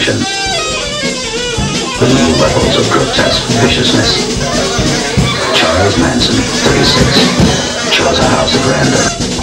action. The new levels of grotesque viciousness. Charles Manson, 36, chose a house at random.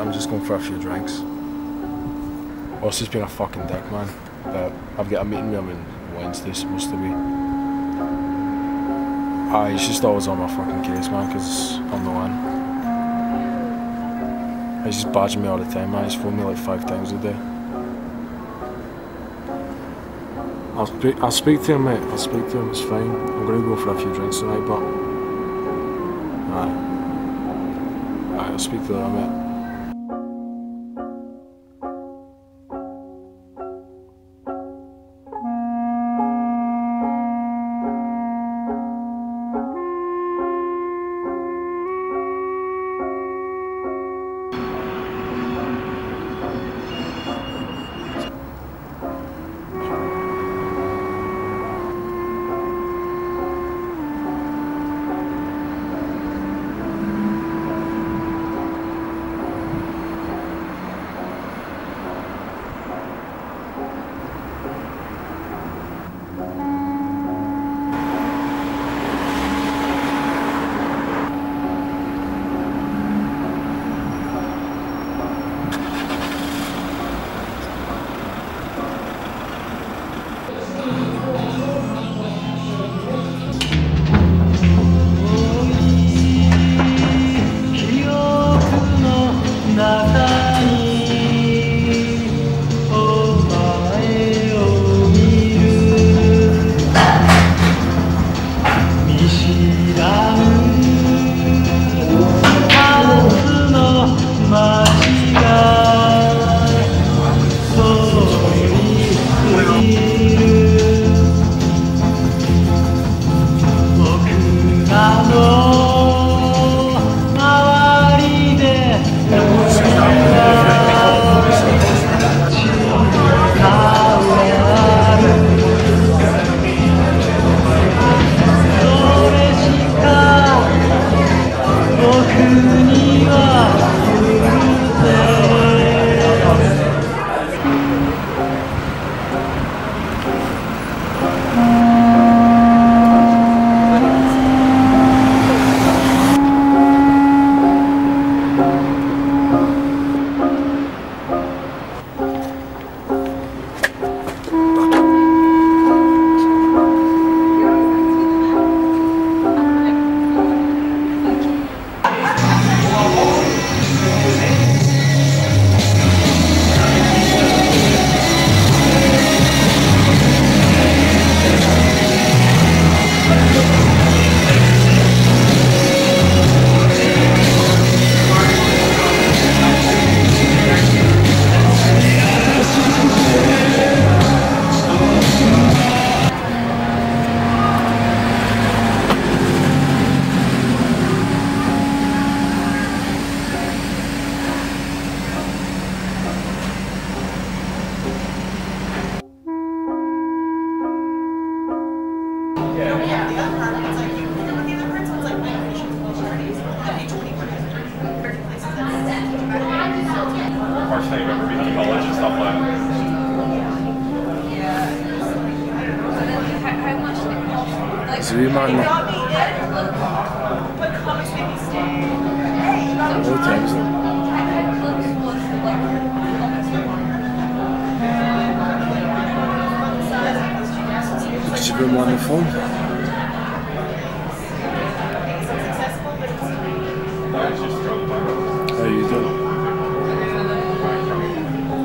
I'm just going for a few drinks. Ross has been a fucking dick, man. But I've got a meeting with him on Wednesday, supposed to be. Ah, he's just always on my fucking case, man, because I'm the one. He's just badging me all the time, man. He's phoned me like five times a day. I'll speak, I'll speak to him, mate. I'll speak to him, it's fine. I'm gonna go for a few drinks tonight, but. Aye. Aye, I'll speak to him, mate. All the time, isn't it? Because you've been on the phone. No, just drug money. How you doing?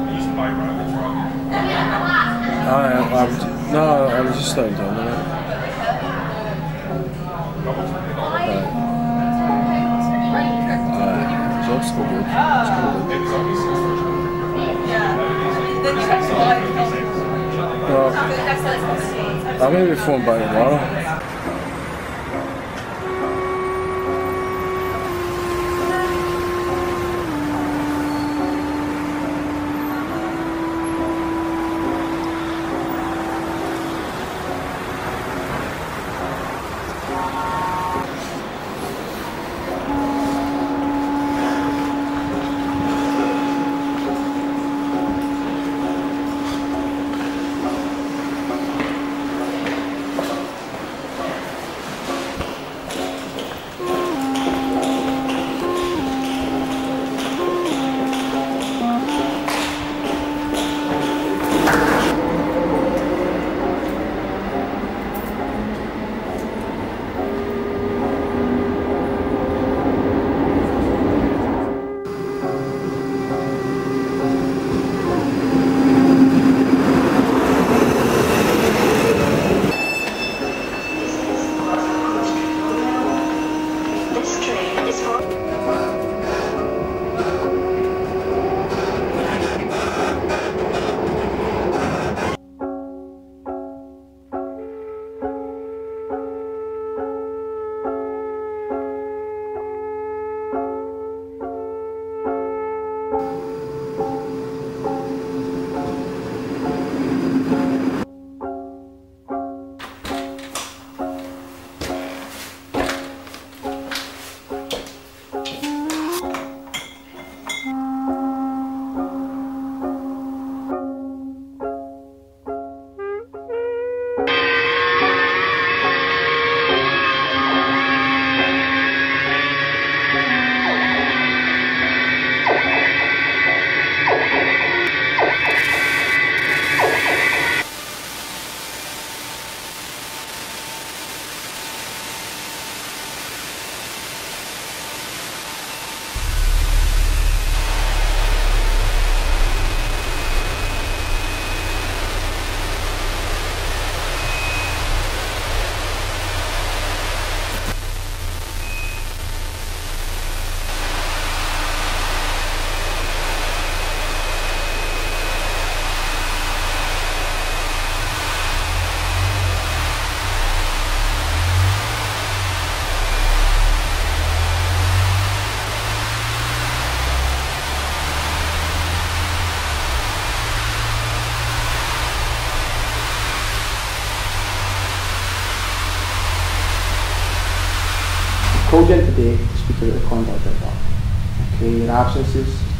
He used to buy private drug. I, I, no, I was just starting down only six for Well, I may be phone by tomorrow.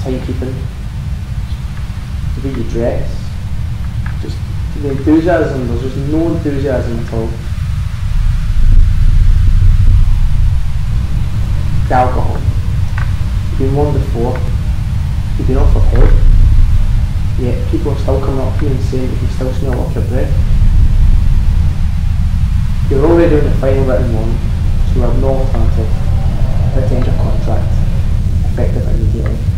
Absences, timekeeping, the way you dress, just the enthusiasm, there's just no enthusiasm at all. The alcohol. You've been warned before, you've been offered help, yet people are still coming up to you and saying you can still smell off your breath. You're already on the final written warning, so you have no alternative to end your contract, effective immediately.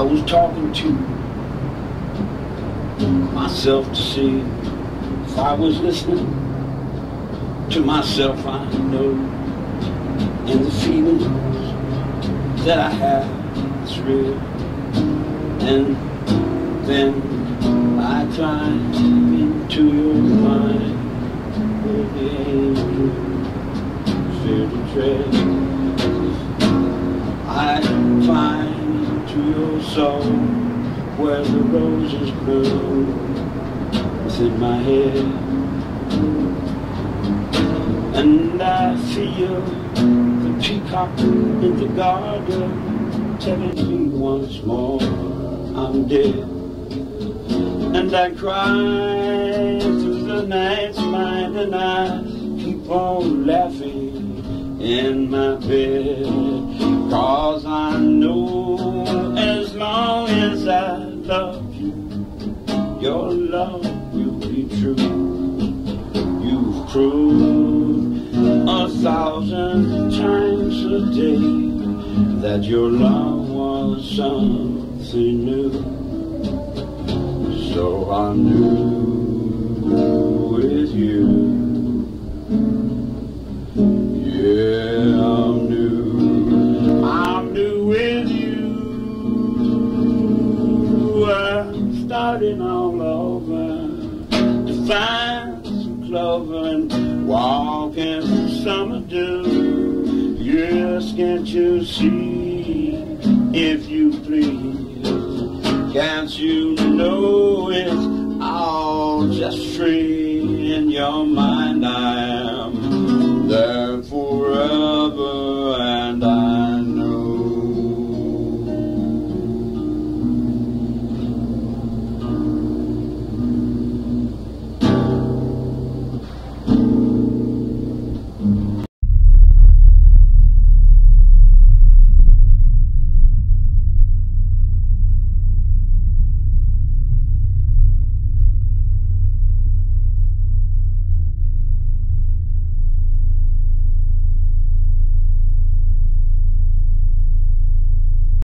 Was talking to myself to see if I was listening to myself. I know, and the feelings that I have is real. And then I climb into your mind where the angels fear to tread. Where the roses grow within my head. And I feel the peacock in the garden telling me once more I'm dead. And I cry through the night's mind and I keep on laughing in my bed. Cause I know as long as I love will be true. You've proved a thousand times a day that your love was something new. So I'm new with you. You see? If you please, can't you know it's all just free in your mind? I